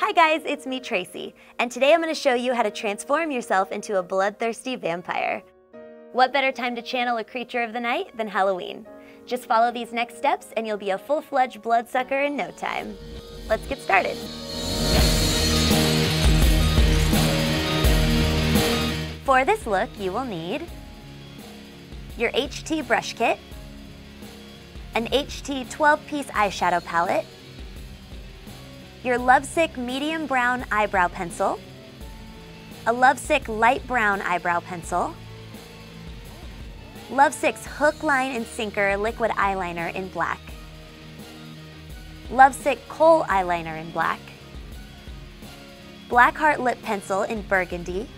Hi guys, it's me Traci, and today I'm going to show you how to transform yourself into a bloodthirsty vampire. What better time to channel a creature of the night than Halloween? Just follow these next steps and you'll be a full-fledged bloodsucker in no time. Let's get started. For this look, you will need your HT brush kit, an HT 12-piece eyeshadow palette, your Lovesick medium brown eyebrow pencil, a Lovesick light brown eyebrow pencil, Lovesick's Hook, Line, and Sinker liquid eyeliner in black, Lovesick kohl eyeliner in black, Blackheart lip pencil in burgundy,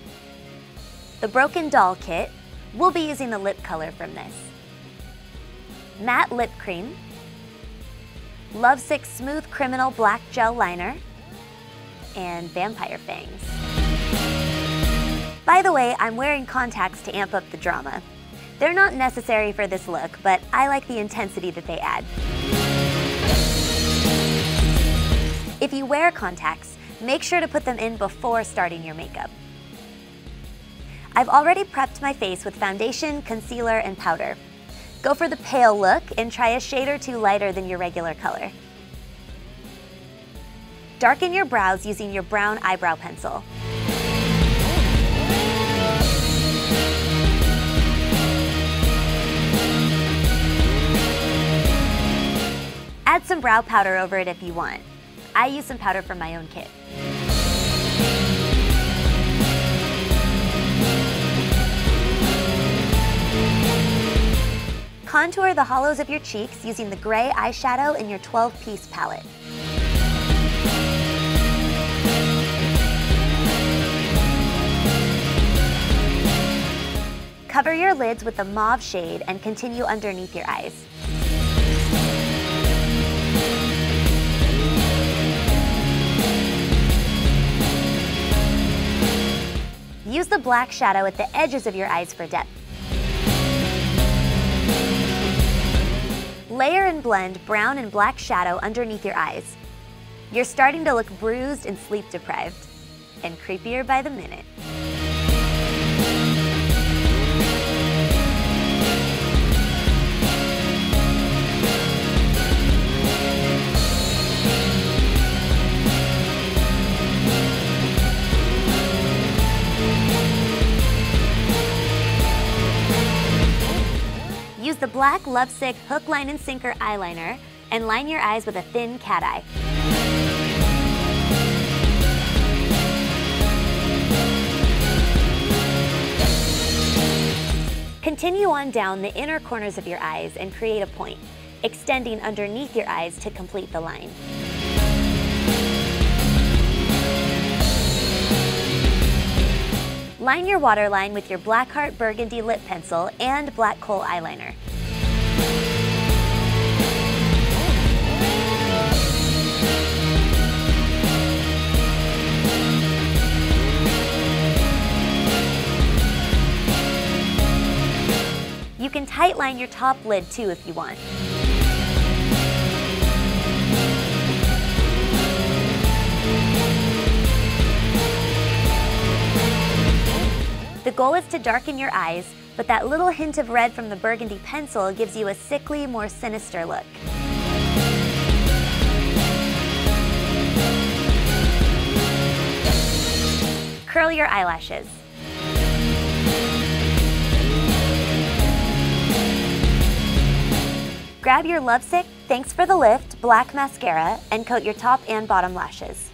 the Broken Doll kit, we'll be using the lip color from this, matte lip cream, Lovesick Smooth Criminal Black Gel Liner, and Vampire Fangs. By the way, I'm wearing contacts to amp up the drama. They're not necessary for this look, but I like the intensity that they add. If you wear contacts, make sure to put them in before starting your makeup. I've already prepped my face with foundation, concealer, and powder. Go for the pale look and try a shade or two lighter than your regular color. Darken your brows using your brown eyebrow pencil. Add some brow powder over it if you want. I use some powder from my own kit. Contour the hollows of your cheeks using the gray eyeshadow in your 12-piece palette. Cover your lids with the mauve shade and continue underneath your eyes. Use the black shadow at the edges of your eyes for depth. Layer and blend brown and black shadow underneath your eyes. You're starting to look bruised and sleep deprived, and creepier by the minute. Black Lovesick Hook, Line, and Sinker eyeliner and line your eyes with a thin cat eye. Continue on down the inner corners of your eyes and create a point, extending underneath your eyes to complete the line. Line your waterline with your Blackheart Burgundy lip pencil and Black Kohl eyeliner. You can tight line your top lid too if you want. The goal is to darken your eyes, but that little hint of red from the burgundy pencil gives you a sickly, more sinister look. Curl your eyelashes. Grab your Lovesick Thanks for the Lift black mascara and coat your top and bottom lashes.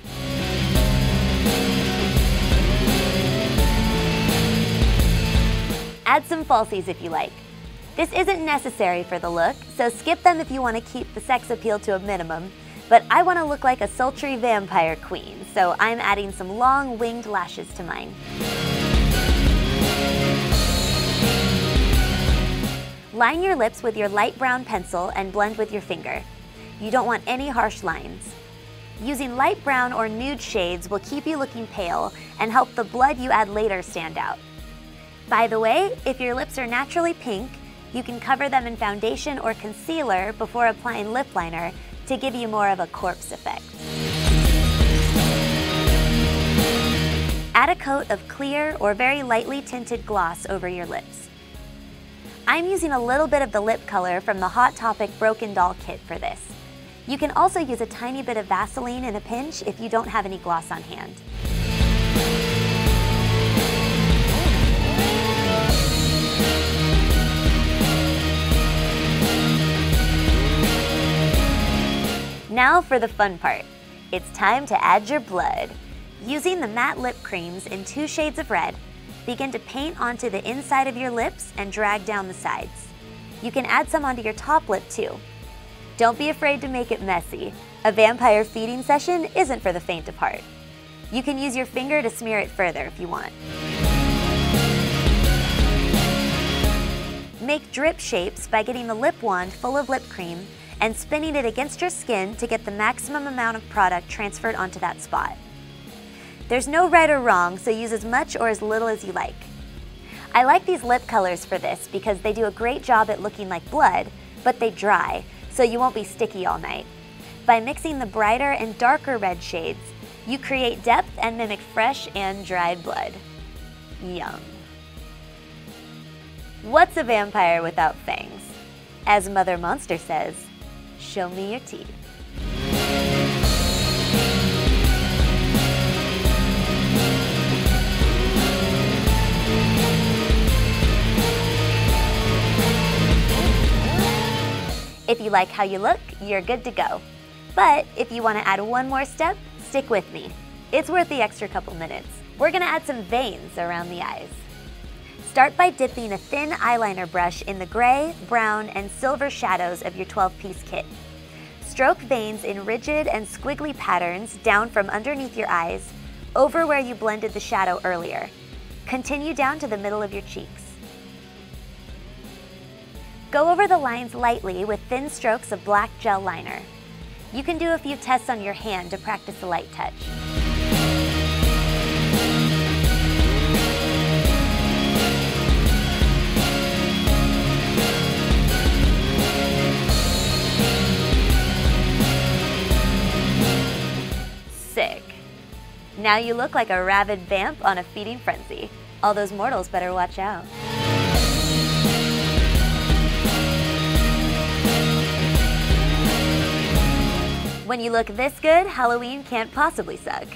Add some falsies if you like. This isn't necessary for the look, so skip them if you want to keep the sex appeal to a minimum, but I want to look like a sultry vampire queen, so I'm adding some long winged lashes to mine. Line your lips with your light brown pencil and blend with your finger. You don't want any harsh lines. Using light brown or nude shades will keep you looking pale and help the blood you add later stand out. By the way, if your lips are naturally pink, you can cover them in foundation or concealer before applying lip liner to give you more of a corpse effect. Add a coat of clear or very lightly tinted gloss over your lips. I'm using a little bit of the lip color from the Hot Topic Broken Doll kit for this. You can also use a tiny bit of Vaseline in a pinch if you don't have any gloss on hand. Now for the fun part. It's time to add your blood. Using the matte lip creams in two shades of red, begin to paint onto the inside of your lips and drag down the sides. You can add some onto your top lip too. Don't be afraid to make it messy. A vampire feeding session isn't for the faint of heart. You can use your finger to smear it further if you want. Make drip shapes by getting the lip wand full of lip cream and spinning it against your skin to get the maximum amount of product transferred onto that spot. There's no right or wrong, so use as much or as little as you like. I like these lip colors for this because they do a great job at looking like blood, but they dry, so you won't be sticky all night. By mixing the brighter and darker red shades, you create depth and mimic fresh and dried blood. Yum. What's a vampire without fangs? As Mother Monster says, show me your teeth. If you like how you look, you're good to go. But if you want to add one more step, stick with me. It's worth the extra couple minutes. We're to add some veins around the eyes. Start by dipping a thin eyeliner brush in the gray, brown, and silver shadows of your 12-piece kit. Stroke veins in rigid and squiggly patterns down from underneath your eyes, over where you blended the shadow earlier. Continue down to the middle of your cheeks. Go over the lines lightly with thin strokes of black gel liner. You can do a few tests on your hand to practice a light touch. Sick. Now you look like a rabid vamp on a feeding frenzy. All those mortals better watch out. When you look this good, Halloween can't possibly suck.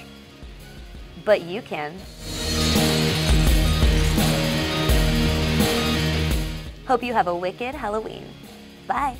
But you can. Hope you have a wicked Halloween. Bye.